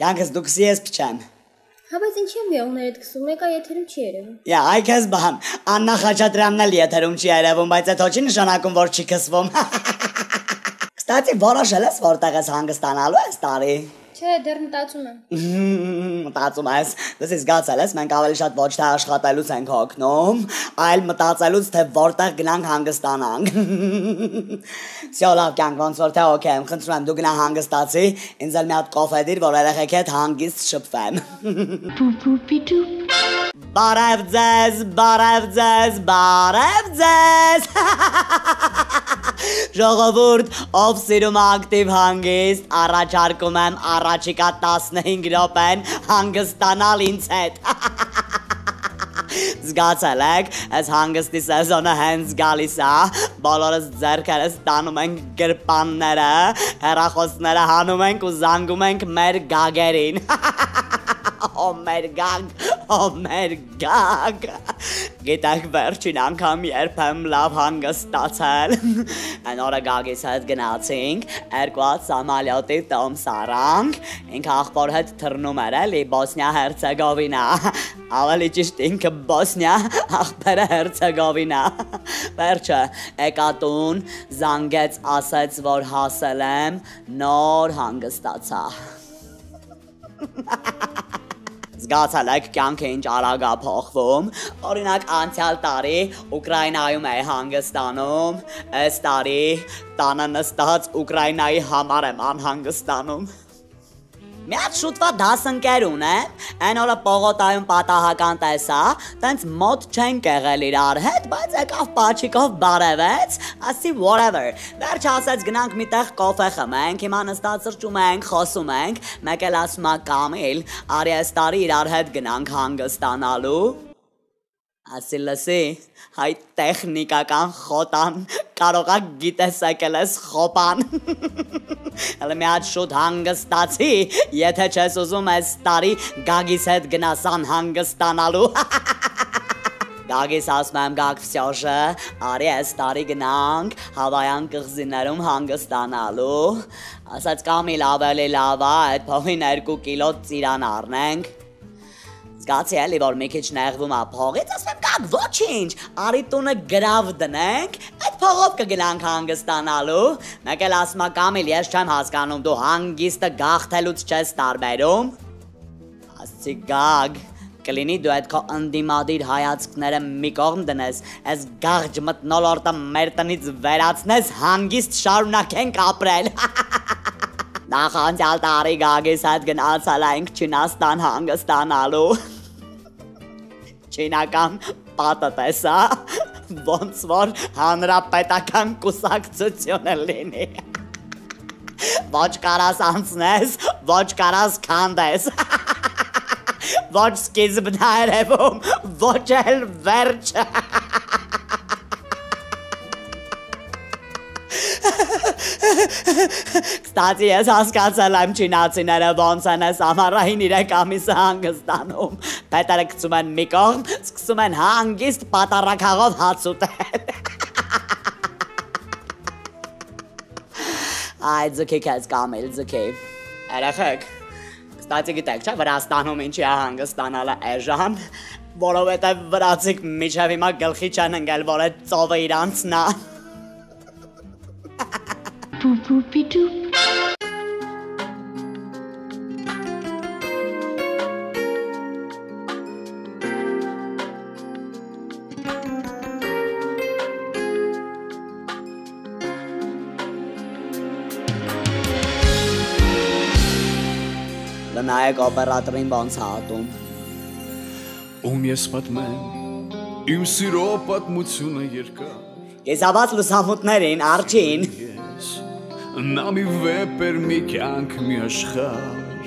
Կյանքս դու քսի ես փչեմ։ Հա բայց ինչի՞ եմ յողներդ քսում, մեկա եթերում չի երևում։ Յա, այ քեզ բան։ Աննա Խաչատրյանն էլ եթերում չի երևում, բայց այդ ոչի նշանակում որ չի քսվում։ Կստացի որոշել ես որտեղ ես հանգստանալու ես տարի։ Չէ, դեռ մտածում եմ։ Մտածում ես։ Դες ես գացել ես, մենք ավելի շատ ոչ թե աշխատելուց ենք հոգնում, այլ մտածելուց թե որտեղ գնանք հանգստանանք։ Սյոլավ կյանք ոնց որ թե օքեյ, խնդրում եմ դու գնա հանգստացի, ինձ էլ մի հատ կոֆե դիր, որ երեխեք հետ հանգիստ շփվեմ։ Պուպուպիդու Բարև ձեզ, բարև ձեզ, բարև ձեզ։ Ժողովուրդ, ով սիրում է ակտիվ հանգիստ, առաջարկում եմ առաջիկա 15 րոպեն հանգստանալ ինձ հետ։ Զգացել եք, այս հանգստի սեզոնը հենց գալիս է, բոլորս ձերքերս տանում ենք գրպանները, հեռախոսները հանում ենք ու զանգում ենք մեր գագերին։ Օ մեր գագ, օ մեր գագ։ Գիտեք վերջին անգամ երբ եմ լավ հանգստացել։ Այն օրը գագիս հետ գնացինք, երկու հատ սամալյոտի տոմս առանք, ինքը աղբոր հետ թռնում էր էլի Բոսնիա Հերցեգովինա։ Ավելի ճիշտ ինքը Բոսնիա, աղբերը Հերցեգովինա։ Վերջը եկա տուն, զանգեց, ասեց, որ հասել եմ, նոր հանգստացա։ Զգացել եք կյանքը ինչ արագ է փոխվում։ Օրինակ անցյալ տարի Ուկրաինայում է հանգստանում, այս տարի տանը նստած Ուկրաինայի համար եմ անհանգստանում։ Մի հատ շուտվա դասընկեր ունեմ, այն օրը պողոտայում պատահական տեսա, տենց մոտ չեն կեղել իրար հետ, բայց եկավ պաչիկով բարևեց, ասի whatever։ Վերջ ասեց գնանք միտեղ կոֆե խմենք, հիմա նստած սրճում ենք, խոսում ենք, մեկ էլ ասում է Կամիլ, արի այս տարի իրար հետ գնանք հանգստանալու։ Ասելասե հայ տեխնիկական խոտան կարողա գիտեսակելես խոպան Հələ մի հատ շուտ հանգստացի եթե չես ուզում այս տարի գագիս հետ գնասան հանգստանալու Գագիս ասում եմ գագ վսյոշը, արի այս տարի գնանք հավայան կղզիներում հանգստանալու, ասաց կամիլ ավելի լավա այդ փողին 2 կիլո ծիրան առնենք Զգացի էլի որ մի քիչ նեղվում է փողից, ասում եմ գագ ոչինչ, արի տունը գրավ դնենք, այդ փողով կգնանք հանգստանալու։ Մեկ էլ ասում է Կամիլ, ես չեմ հասկանում, դու հանգիստը գաղթելուց չես տարբերում։ Ասցի գագ, կլինի դու այդ քո ընդիմադիր հայացքները մի կողմ դնես, այս գաղջ մտնոլորտը մեր տնից վերացնես, հանգիստ շարունակենք ապրել։ Նախ անցյալ տարի գագիս հետ գնացել ենք Չինաստան հանգստանալու։ Չինական պատը տեսա, ոնց որ հանրապետական կուսակցությունը լինի։ Ոչ կարաս անցնես, ոչ կարաս քանդես։ Ոչ սկիզբն այրևում, ոչ էլ վերջը։ Կստացի ես հասկացել եմ չինացիները ոնց են ես ամառային իրեք ամիսը հանգստանում։ Պետերը գցում են մի կողմ, սկսում են հանգիստ պատարակաղով հաց ուտել։ Այ ձգի քեզ կամիլ ձգի։ Երեխեք, կստացի գիտեք, չէ, Վրաստանում ինչի է հանգստանալը էժան, որովհետև վրացիք միջև հիմա գլխի չեն ընկել, որ այդ ծովը իրանցն է։ Պուպուպիդու Լնայեք օպերատորին ոնց է ատում։ Ում ես պատմեմ իմ սիրո պատմությունը երկար Կեսաբաց լուսամուտներին, արջին։ ես նա մի վեպեր մի կյանք մի աշխար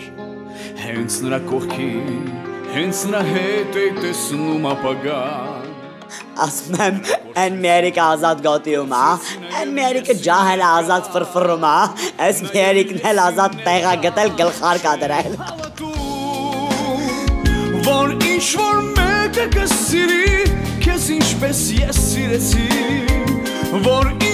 հենց նրա կողքին հենց նրա հետ է տեսնում ապագան Ասում եմ, այն մերիկը ազատ գոտիում է, այն մերիկը ջահել ազատ ֆրֆռում է, այս մերիկն էլ ազատ տեղա գտել գլխարկա դրել։ որ ինչ որ մեկը կսիրի քեզ ինչպես ես սիրեցի որ ինչ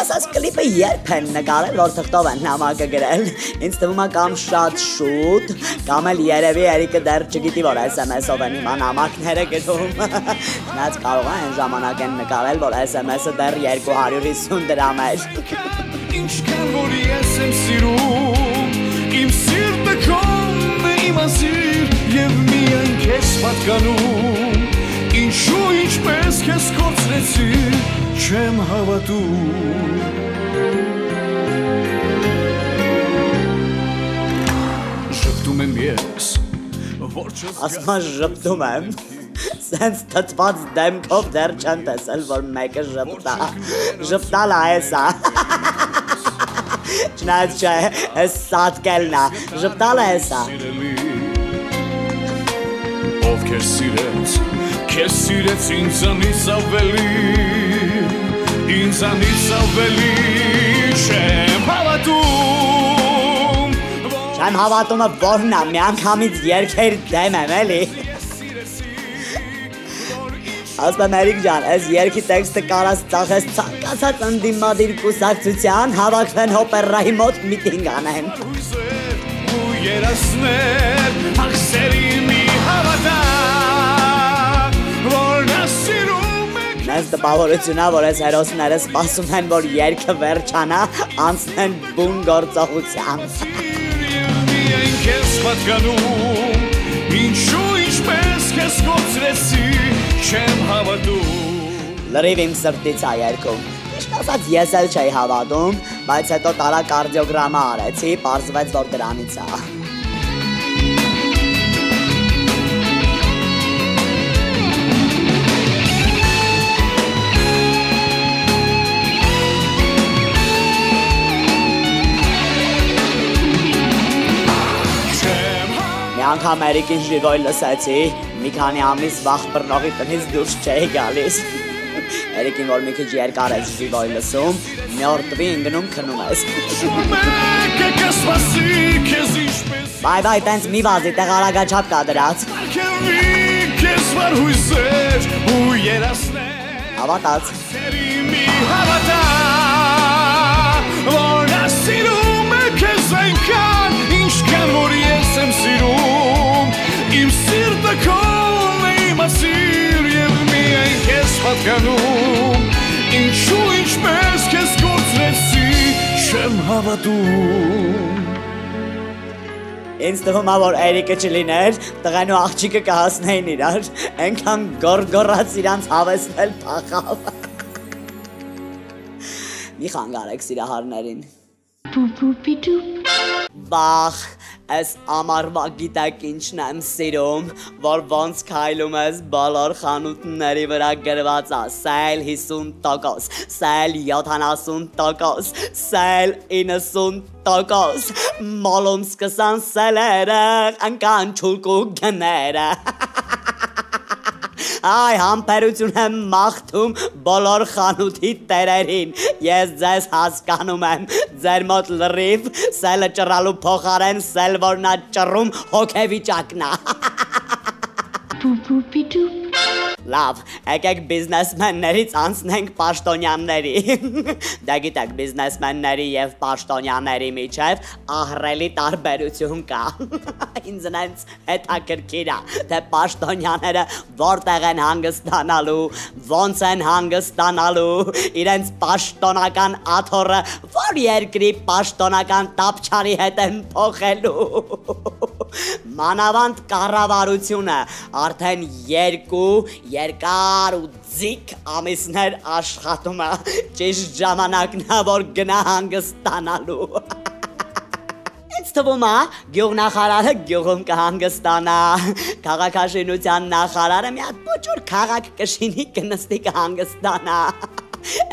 ասած կլիպը երբ են նկարել, որ թղթով են նամակը գրել։ Ինձ թվում է կամ շատ շուտ, կամ էլ երևի Էրիկը դեռ չգիտի, որ SMS-ով են հիմա նամակները գրում։ Նրանց կարող է այն ժամանակ են նկարել, որ SMS-ը դեռ 250 դրամ էր։ Ինչքան որ ես եմ սիրում Իմ սիրտը քոն է իմ ասիր Եվ միայն քեզ պատկանում Ինչու ինչպես քեզ կործրեցի Չեմ հավատում Շպտում եմ ես Ասма ժպտում եմ։ Սենց թթված դեմքով դեռ չեն տեսել, որ մեկը ժպտա։ Ժպտալ է էսա։ Չնայած չէ, էս սատկելն է։ Ժպտալ է էսա։ սիրելի Ով քեզ սիրեց, քեզ սիրեց ինձանից ավելի Ինձանից ավելի չեմ հավատում Չեմ հավատումը որն է, մի անգամից երկեր դեմ եմ, էլի։ Ասում եմ Էրիկ ջան, այս երկի տեքստը կարաս ծախես ցանկացած ընդդիմադիր կուսակցության հավաքվեն օպերայի մոտ միտինգ անեն։ ու երասներ Ախսերի մի հավատա Մեզ տպավորությունա, որ այս հերոսները սպասում են, որ երկը վերջանա, անցնեն բուն գործողության։ Եվ միայն քեզ պատկանում Ինչու ինչպես քեզ կործրեցի Չեմ հավատում Լրիվ իմ սրտից է երկում։ Ճիշտ ասած ես էլ չէի հավատում, բայց հետո տարա կարդիոգրամա արեցի, պարզվեց, որ դրանից է։ անգամ Էրիկին ժիվոյ լսեցի, մի քանի ամիս վախ բռնողի տնից դուրս չէի գալիս։ Էրիկին որ մի քիչ երկար ես ժիվոյ լսում, մի օր տվի ընկնում քնում ես։ Բայ բայ, տենց մի վազի, տեղ արագաչափ կա դրած։ քեզ վար հույզեր ու երասներ Հավատաց։ Սերի պատկանում Ինչու ինչպես քեզ կործրեցի Չեմ հավատում Ինձ թվում է որ Էրիկը չլիներ, տղեն ու աղջիկը կհասնեին իրար, այնքան գորգորած իրանց հավեսնել փախավ։ Մի խանգարեք սիրահարներին։ Boo boo be doo. Բախ, այս ամառվա գիտեք ինչն եմ սիրում, որ ոնց քայլում ես բոլոր խանութների վրա գրված է սել 50%, սել 70%, սել 90%, մոլում սկսան սելերը, անկան չուլկու գները։ Այ համբերություն եմ մաղթում բոլոր խանութի տերերին։ Ես ձեզ հասկանում եմ։ Ձեր մոտ լրիվ սելը ճռալու փոխարեն սել որնա ճռում հոգեվիճակն է։ Boo boo be doo. Լավ, եկեք բիզնեսմեններից անցնենք պաշտոնյաների։ Դա գիտեք, բիզնեսմենների եւ պաշտոնյաների միջև ահռելի տարբերություն կա։ Ինձ նենց հետաքրքիր է, թե պաշտոնյաները որտեղ են հանգստանալու, ոնց են հանգստանալու, իրենց պաշտոնական աթոռը որ երկրի պաշտոնական տապչարի հետ են փոխելու։ Մանավանդ կառավարությունը արդեն երկու երկար ու ձիգ ամիսներ աշխատում է ճիշտ ժամանակն է որ գնա հանգստանալու Ինձ թվում է գյուղնախարարը գյուղում կհանգստանա քաղաքաշինության նախարարը մի հատ փոճոր քաղաք կշինի կնստի կհանգստանա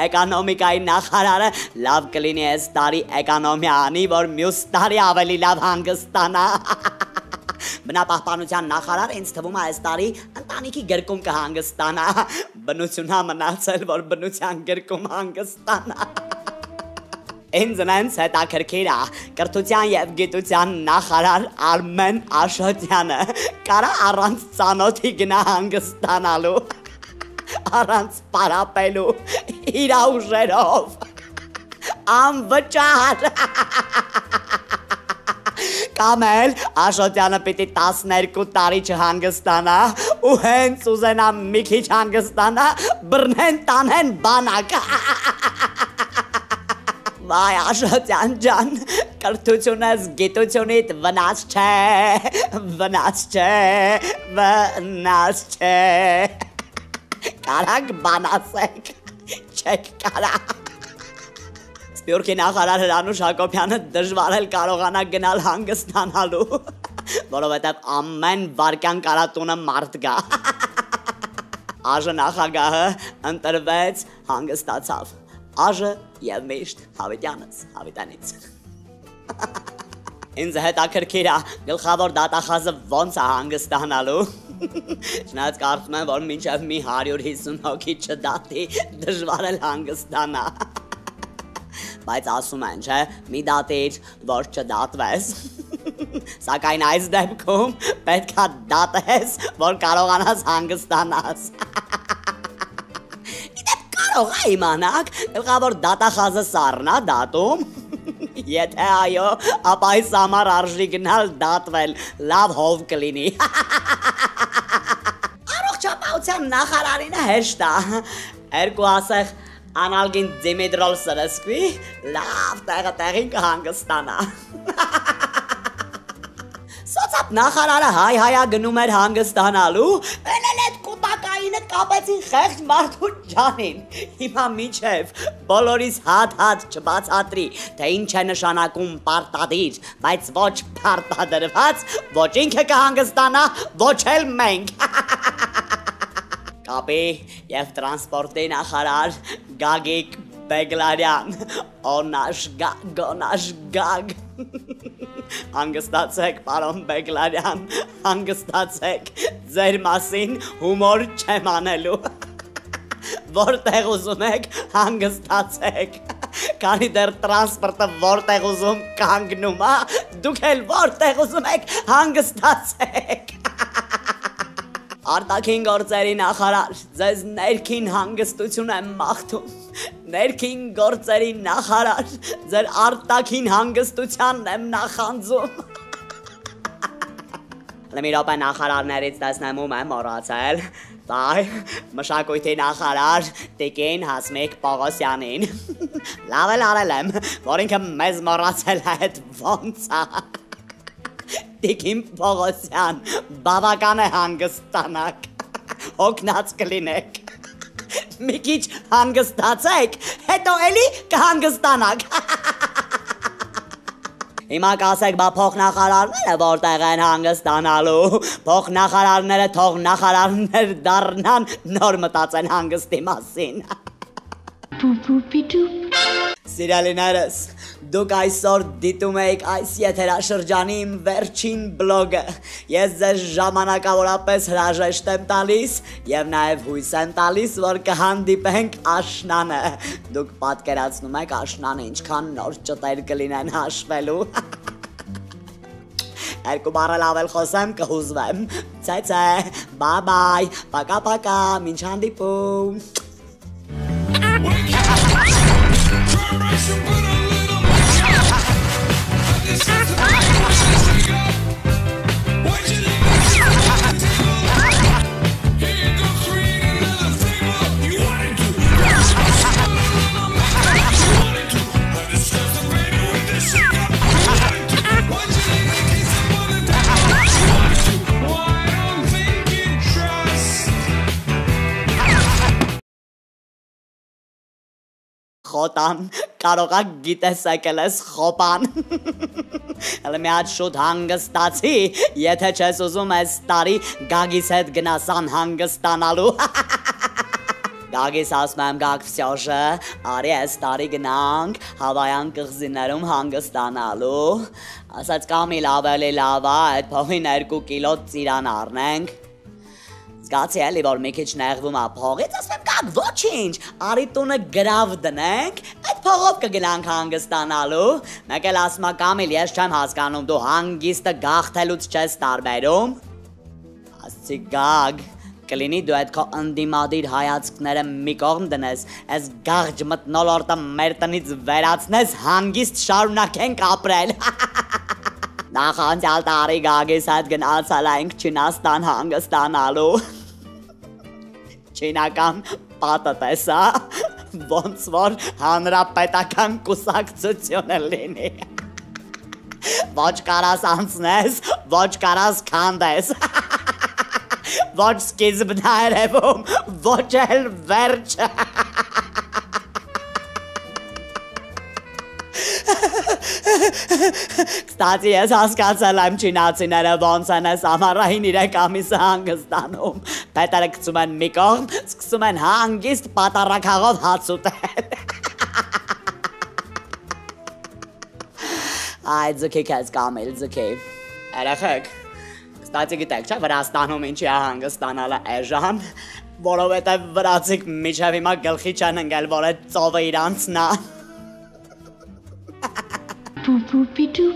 Էկոնոմիկայի նախարարը լավ կլինի այս տարի էկոնոմիա անի, որ մյուս տարի ավելի լավ հանգստանա։ Բնապահպանության նախարարը ինձ թվում է այս տարի ընտանիքի գրկում կհանգստանա։ Բնությունա մնացել, որ բնության գրկում հանգստանա։ Ինձ նենց հետաքրքիր է կրթության եւ գիտության նախարար Արմեն Աշոտյանը կարա առանց ծանոթի գնա հանգստանալու առանց պարապելու իր ուժերով անվճար։ Կամել Աշոտյանը պիտի 12 տարի չհանգստանա ու հենց ուզենա մի քիչ հանգստանա բռնեն տանեն բանակ։ Վայ Աշոտյան ջան, կրթությունս գիտությունիդ վնաս չէ, վնաս չէ, վնաս չէ։ Կարակ բանասեք, չեք կարակ։ Սպյուրքի նախարար Հրանուշ Հակոբյանը դժվար էլ կարողանա գնալ հանգստանալու, որովհետև ամեն վարքյան կարա տունը մարդ գա։ Աժը նախագահը ընտրվեց, հանգստացավ։ Աժը եւ միշտ Հավիտյանս, Հավիտյանից։ Ինձ հետաքրքիր է գլխավոր դատախազը ոնց է հանգստանալու։ Չնայած կարծում եմ, որ մինչև մի 150 հոգի չդատի, դժվար էլ հանգստանա բայց ասում են, չէ, մի դատիր, որ չդատվես։ Սակայն այս դեպքում պետքա դատես, որ կարողանաս հանգստանաս։ Իդեպ կարող է իմանաք, գլխավոր դատախազը սառնա դատում։ Եթե այո, ապա այս համար արժի գնալ դատվել, լավ հով կլինի։ Առողջապահության նախարարինը հեշտ է։ Երկու ասեղ Անալգին Դիմիտրոլ սրսկվի, լավ տեղը տեղին կհանգստանա։ Սոցապ նախարարը հայ հայա գնում էր հանգստանալու, էլել այդ կուտակայինը կապեցին խեղճ մարդու ջանին։ Հիմա միջև բոլորիս հատ-հատ չբացատրի, թե ինչ է նշանակում պարտադիր, բայց ոչ պարտադրված, ոչ ինքը կհանգստանա, ոչ էլ մենք։ Կապի եւ տրանսպորտի նախարար Գագիկ Բեգլարյան, օնաշ գոնաշ գագ։ Հանգստացեք, պարոն Բեգլարյան, հանգստացեք։ Ձեր մասին հումոր չեմ անելու։ Որտեղ ուզում եք, հանգստացեք։ Քանի դեռ տրանսպորտը որտեղ ուզում կանգնում է, դուք էլ որտեղ ուզում եք, հանգստացեք։ Արտաքին գործերի նախարար, ձեզ ներքին հանգստություն եմ մաղթում։ Ներքին գործերի նախարար, ձեր արտաքին հանգստությանն եմ նախանձում։ Լմի րոպե նախարարներից տեսնեմ ում եմ մոռացել։ Բայ, մշակույթի նախարար Տիկին Հասմիկ Պողոսյանին։ Լավ էլ արել եմ, որ ինքը մեզ մոռացել է այդ ոնց է։ Տիկին Պողոսյան, բավական է հանգստանաք, հոգնած կլինեք, մի քիչ հանգստացեք, հետո էլի կհանգստանաք։ Հիմա կասեք, բա փոխնախարարները որտեղ են հանգստանալու։ Փոխնախարարները թող նախարարներ դառնան, նոր մտածեն հանգստի մասին։ Պուպուպիտու Սիրալիներս, դուք այսօր դիտում եք այս եթերաշրջանի իմ վերջին բլոգը։ Ես ձեզ ժամանակավորապես հրաժեշտ եմ տալիս եւ նաեւ հույս եմ տալիս, որ կհանդիպենք աշնանը։ Դուք պատկերացնում եք աշնանը ինչքան նոր ճտեր կլինեն հաշվելու։ Երկու բառը լավ էլ խոսեմ կհուզվեմ։ Ցայցե, բայ բայ, պակա պակա, մինչ հանդիպում։ խոտան, կարողա գիտես եկել ես խոպան։ Հələ մի հատ շուտ հանգստացի, եթե չես ուզում ես տարի գագիս հետ գնասան հանգստանալու։ Գագիս ասում եմ գագ վսյոշը, արի ես տարի գնանք հավայան կղզիներում հանգստանալու։ Ասաց կամիլ ավելի լավ է, այդ փողին 2 կիլո ծիրան առնենք։ Զգացի էլի որ մի քիչ նեղվում է փողից, ասում եմ կակ ոչինչ, արի տունը գրավ դնենք, այդ փողով կգնանք հանգստանալու։ Մեկ էլ ասում Կամիլ, ես չեմ հասկանում, դու հանգիստը գաղթելուց չես տարբերում։ Ասցի գագ, Կլինի դու այդ քո անդիմադիր հայացքները մի կողմ դնես, այս գաղջ մտնոլորտը մեր տնից վերացնես, հանգիստ շարունակենք ապրել։ Նախ անցյալ տարի գագես հետ գնացել ենք Չինաստան հանգստանալու։ Չինական պատը տեսա, ոնց որ հանրապետական կուսակցությունը լինի։ Ոչ կարաս անցնես, ոչ կարաս քանդես։ Ոչ սկիզբն այրևում, ոչ էլ վերջը։ Կստացի ես հասկացել եմ չինացիները ոնց են ես ամառային իրեք ամիսը հանգստանում։ Պետերը գցում են մի կողմ, սկսում են հանգիստ պատարակաղով հաց ուտել։ Այ ձգի քեզ կամիլ ձգի։ Երեխեք, Կստացի գիտեք, չէ, Վրաստանում ինչի է հանգստանալը էժան, որովհետև վրացիք միջև հիմա գլխի չեն ընկել, որ այդ ծովը իրանցնա։ Boo doo.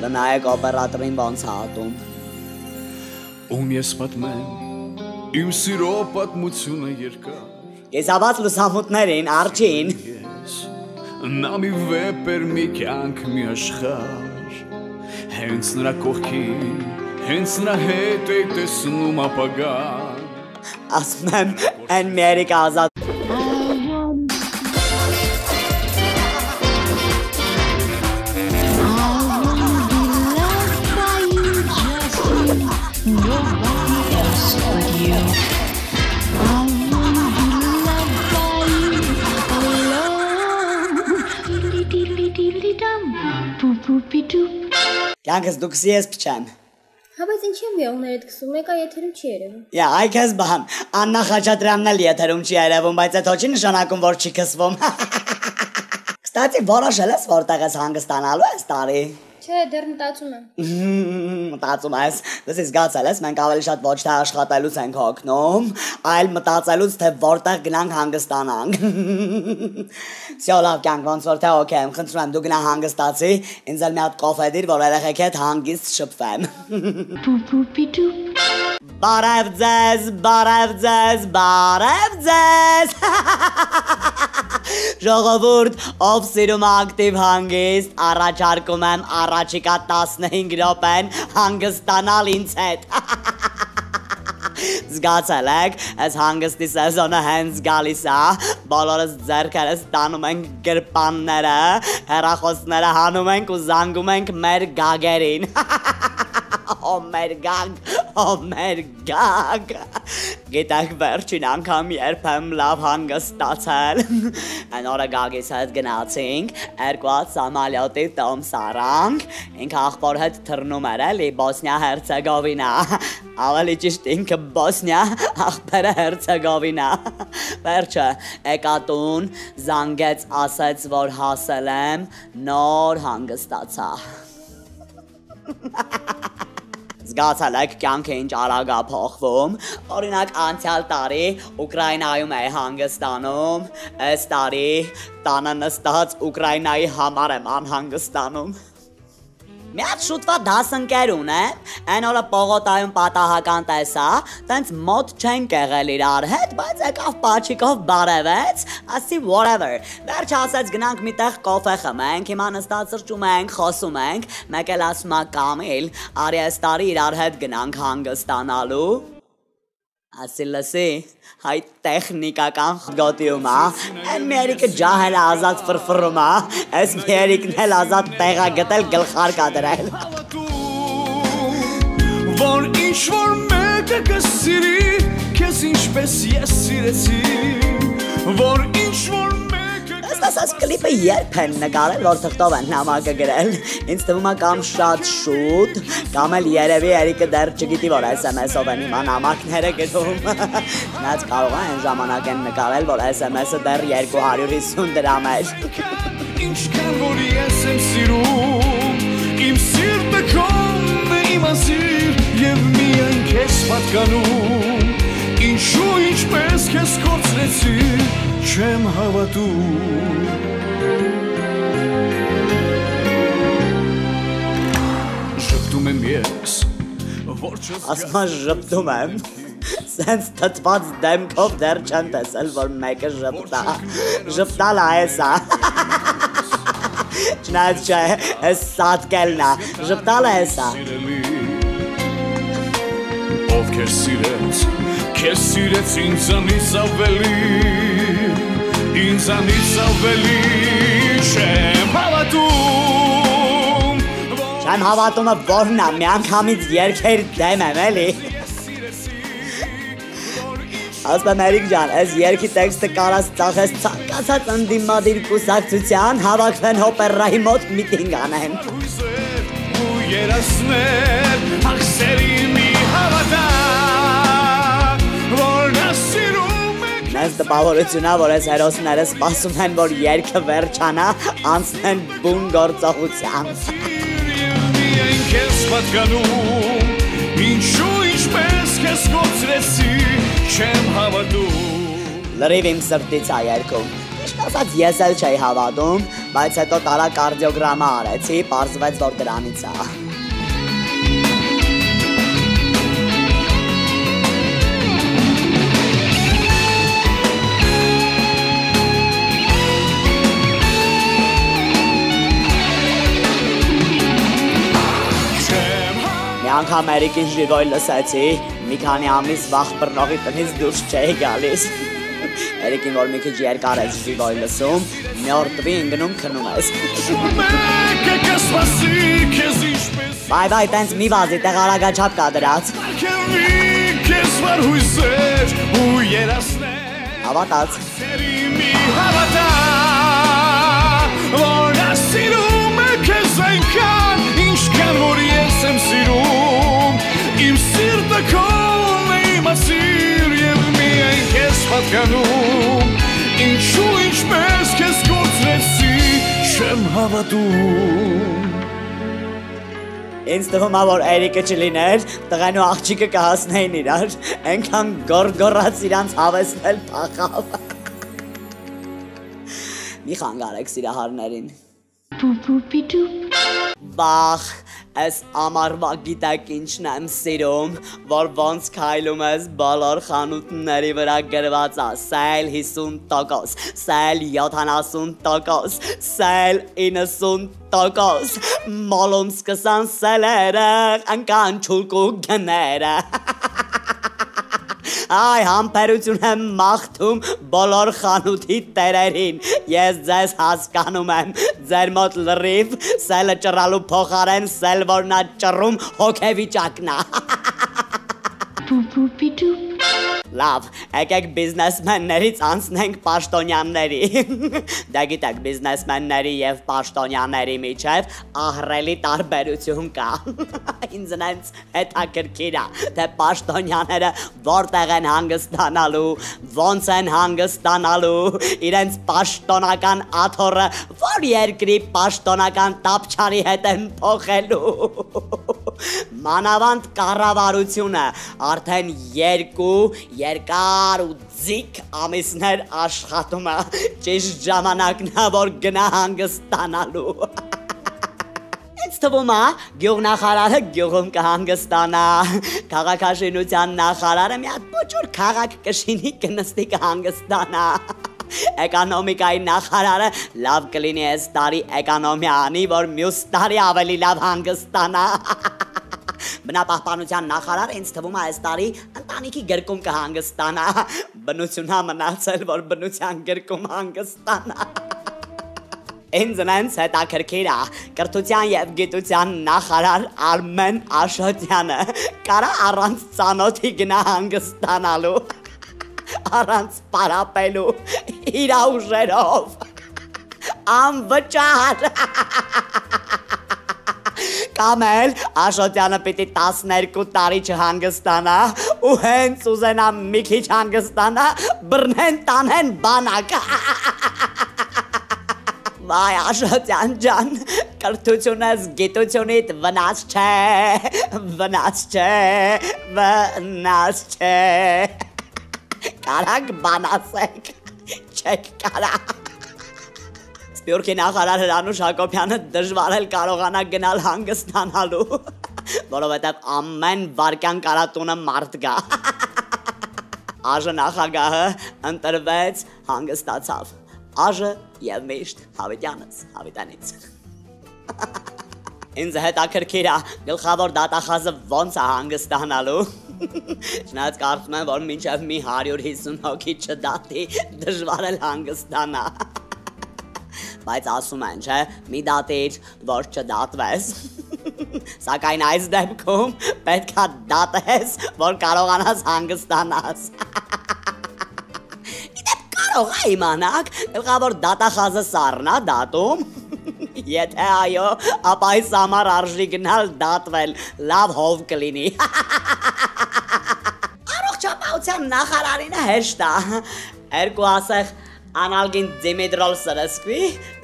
Լնայեք օպերատորին ոնց է ատում։ Ում ես պատմեմ Իմ սիրո պատմությունը երկար Կեսաբաց լուսամուտներին, արջին։ ես Նա մի վեպեր մի կյանք մի աշխար Հենց նրա կողքին Հենց նրա հետ է տեսնում ապագան Ասում եմ, այն մերիկա ազատ Կյանքս դու քսի ես փչեմ։ Հա բայց ինչի եմ եղներդ գսում, մեկա եթերում չի երևում։ Յա, այ քեզ բան։ Աննա Խաչատրյանն էլ եթերում չի երևում, բայց այդ հոչի նշանակում որ չի քսվում։ Կստացի որոշել ես որտեղ ես հանգստանալու այս տարի։ Չէ, դեռ մտածում եմ։ Մտածում ես։ Դες զգացել ես, մենք ավելի շատ ոչ թե աշխատելուց ենք հոգնում, այլ մտածելուց, թե որտեղ գնանք հանգստանանք։ Սյոլավ կյանք ոնց որ թե օքեյ եմ, խնդրում եմ դու գնա հանգստացի, ինձ էլ մի հատ կոֆե դիր, որ երեխեքի հետ հանգիստ շփվեմ։ Պուպուպի դուպ Բարև ձեզ, բարև ձեզ, բարև ձեզ։ Ժողովուրդ, ով սիրում ակտիվ հանգիստ, առաջարկում եմ առաջիկա 15 րոպեն հանգստանալ ինձ հետ։ Զգացել եք, այս հանգստի սեզոնը հենց գալիս է, բոլորս ձերքերս տանում ենք գրպանները, հեռախոսները հանում ենք ու զանգում ենք մեր գագերին։ Օ մեր գագ, օ մեր գագ։ Գիտեք վերջին անգամ երբ եմ լավ հանգստացել։ Այն օրը գագիս հետ գնացինք, երկու հատ սամալյոտի տոմ սարանք, ինքը աղբոր հետ թռնում էր էլի Բոսնիա Հերցեգովինա։ Ավելի ճիշտ ինքը Բոսնիա, աղբերը Հերցեգովինա։ Վերջը եկա տուն, զանգեց, ասեց, որ հասել եմ, նոր հանգստացա։ Զգացել եք կյանքը ինչ արագ է փոխվում։ Օրինակ անցյալ տարի Ուկրաինայում էի հանգստանում, այս տարի տանը նստած Ուկրաինայի համար եմ անհանգստանում։ Մի հատ շուտվա դասընկեր ունեմ, այն օրը Պողոտայում պատահական տեսա, տենց մոտ չեն կեղել իրար հետ, բայց եկավ պաչիկով բարևեց, ասի whatever։ Վերջ ասեց գնանք միտեղ կոֆե խմենք, հիմա նստած սրճում ենք, խոսում ենք, մեկ էլ ասում է Կամիլ, արի այս տարի իրար հետ գնանք հանգստանալու։ Ասի լսի, հայ տեխնիկական գոտիում է, այն մերիկը ջահել է ազատ ֆրֆրում է, այս մերիկն էլ ազատ տեղա գտել գլխար կա դրել։ Որ ինչ որ մեկը կսիրի Քեզ ինչպես ես սիրեցի Որ ինչ որ մեկը Ըստ ասած կլիպը երբ են նկարել, որ թղթով են նամակը գրել։ Ինձ թվում է կամ շատ շուտ, կամ էլ երևի Երիկը դեռ չգիտի, որ SMS-ով են հիմա նամակները գրում։ Նրանց կարող է այն ժամանակ են նկարել, որ SMS-ը դեռ 250 դրամ էր։ Ինչքան որ ես եմ սիրում Իմ սիրտը քոնն է իմ ասիր Եվ մի պատկանում Ինչու ինչպես քեզ կորցրեցի չեմ հավատում Ժպտում եմ ես Ասма ժպտում եմ։ Սենց թթված դեմքով դեռ չեմ տեսել, որ մեկը ժպտա։ Ժպտալը էսա։ Չնայած չէ, էս սատկելն է։ Ժպտալը սիրելի Ով քեզ սիրեց, քեզ սիրեց ինձանից ավելի Ինձանից ավելի չեմ հավատում Չեմ հավատումը որն է, մի անգամից երկեր դեմ եմ, էլի։ Ասում Էրիկ ջան, այս երկի տեքստը կարաս ծախես ցանկացած ընդդիմադիր կուսակցության հավաքվեն օպերայի մոտ միտինգ անեն։ ու երասներ Ախսերի մի հավատա Մեզ տպավորությունա, որ այս հերոսները սպասում են, որ երկը վերջանա, անցնեն բուն միայն քեզ պատկանում Ինչու ինչպես քեզ կործրեցի Չեմ հավատում Լրիվ իմ սրտից է երկում։ Ճիշտ ասած ես էլ չէի հավատում, բայց հետո տարա կարդիոգրամա արեցի, պարզվեց, որ դրանից է։ անգամ Էրիկին ժիվոյ լսեցի, մի քանի ամիս վախ բռնողի տնից դուրս չէի գալիս։ Էրիկին որ մի քիչ երկար ես ժիվոյ լսում, մի օր տվի ընկնում քնում ես։ Մեկը կսպասի քեզ ինչպես Բայ բայ, տենց մի վազի, տեղ արագաչափ կա դրած։ քեզ վար հույզեր ու երասներ Հավատաց։ Սերի մի հավատա սիրտը քոն է իմ ասիր Եվ միայն քեզ պատկանում Ինչու ինչպես քեզ գործրեցի Չեմ հավատում Ինձ թվում է որ Էրիկը չլիներ, տղեն ու աղջիկը կհասնեին իրար, այնքան գորգորած իրանց հավեսնել փախավ։ Մի խանգարեք սիրահարներին։ Boop-boopy-doop. Բախ, այս ամառվա գիտեք ինչն եմ սիրում, որ ոնց քայլում ես բոլոր խանութների վրա գրված է սել 50%, սել 70%, սել 90%, մոլում սկսան սելերը, ընկան չուլկու գները։ Այ համբերություն եմ մաղթում բոլոր խանութի տերերին։ Ես ձեզ հասկանում եմ։ Ձեր մոտ լրիվ սելը ճռալու փոխարեն սել որնա ճռում հոգեվիճակն է։ Boop-boopy-doop. Լավ, եկեք բիզնեսմեններից անցնենք պաշտոնյաների։ Դա գիտեք, բիզնեսմենների եւ պաշտոնյաների միջև ահռելի տարբերություն կա։ Ինձ նենց հետաքրքիր է, թե պաշտոնյաները որտեղ են հանգստանալու, ոնց են հանգստանալու, իրենց պաշտոնական աթոռը որ երկրի պաշտոնական տապչարի հետ են փոխելու։ Մանավանդ կառավարությունը արդեն երկու երկար ու ձիգ ամիսներ աշխատում է ճիշտ ժամանակն է որ գնա հանգստանալու Ինձ թվում է գյուղնախարարը գյուղում կհանգստանա քաղաքաշինության նախարարը մի հատ փոճոր քաղաք կշինի կնստի կհանգստանա Էկոնոմիկայի նախարարը լավ կլինի այս տարի էկոնոմիա անի, որ մյուս տարի ավելի լավ հանգստանա։ Բնապահպանության նախարարը ինձ թվում է այս տարի ընտանիքի գրկում կհանգստանա։ Բնությունա մնացել, որ բնության գրկում հանգստանա։ Ինձ նենց հետաքրքիր է կրթության եւ գիտության նախարար Արմեն Աշոտյանը կարա առանց ծանոթի գնա հանգստանալու առանց պարապելու իր ուժերով անվճար Կամ էլ Աշոտյանը պիտի 12 տարի չհանգստանա ու հենց ուզենա մի քիչ հանգստանա, բռնեն տանեն բանակ։ Վայ Աշոտյան ջան, կրթությունս գիտությունիդ վնաս չէ, վնաս չէ, վնաս չէ։ Կարակ բանասեք, չեք կարա։ Սպյուրքի նախարար Հրանուշ Հակոբյանը դժվար էլ կարողանա գնալ հանգստանալու, որովհետև ամեն վարքյան կարա տունը մարդ գա։ Աժը նախագահը ընտրվեց, հանգստացավ։ Աժը եւ միշտ Հավիտյանից, Հավիտյանից։ Ինձ հետաքրքիր է գլխավոր դատախազը ոնց է հանգստանալու։ Չնայած կարծում եմ, որ մինչև մի 150 հոգի չդատի, դժվար էլ հանգստանա։ Բայց ասում են, չէ, մի դատիր, որ չդատվես։ Սակայն այս դեպքում պետքա դատես, որ կարողանաս հանգստանաս։ Իդեպ կարող է իմանաք, գլխավոր դատախազը սառնա դատում։ Եթե այո, ապա այս համար արժի գնալ դատվել, լավ հով կլինի։ Առողջապահության նախարարինը հեշտ է։ Երկու ասեղ անալգին Դիմիտրոլ սրսկվի,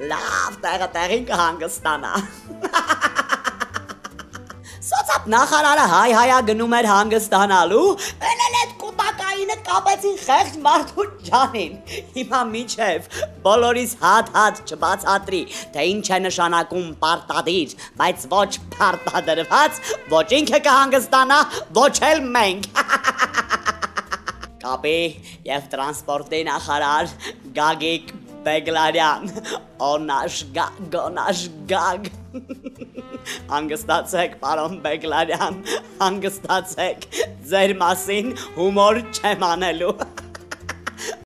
լավ տեղը տեղին կհանգստանա։ Սոցապ նախարարը հայ հայա գնում էր հանգստանալու, էլել այդ կուտակայինը կապեցին խեղճ մարդու ջանին։ Հիմա միջև բոլորիս հատ-հատ չբացատրի, թե ինչ է նշանակում պարտադիր, բայց ոչ պարտադրված, ոչ ինքը կհանգստանա, ոչ էլ մենք։ Կապի եւ տրանսպորտի նախարար Գագիկ Բեգլարյան, օնաշ գագ, գոնաշ գագ։ Հանգստացեք, պարոն Բեգլարյան, հանգստացեք, ձեր մասին հումոր չեմ անելու։